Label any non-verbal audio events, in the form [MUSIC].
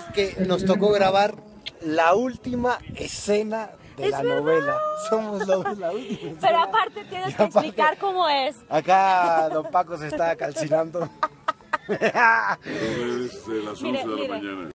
casualidad que nos tocó grabar la última escena de Es la verdad. novela. Somos la, la última. Pero escena. aparte tienes Y que aparte- explicar cómo es. Acá don Paco se está calcinando. [LAUGHS] Es de las 11 Mire, de la mire. mañana.